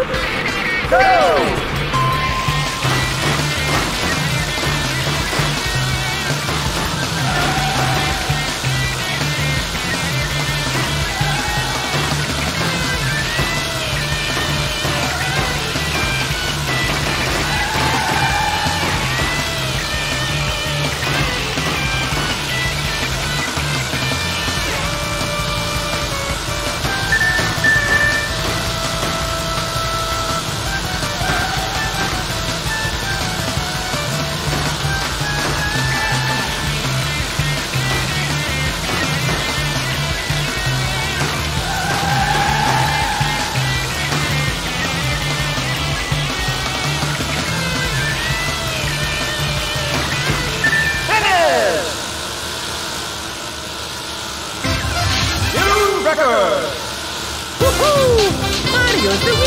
Go! Woohoo! Mario's the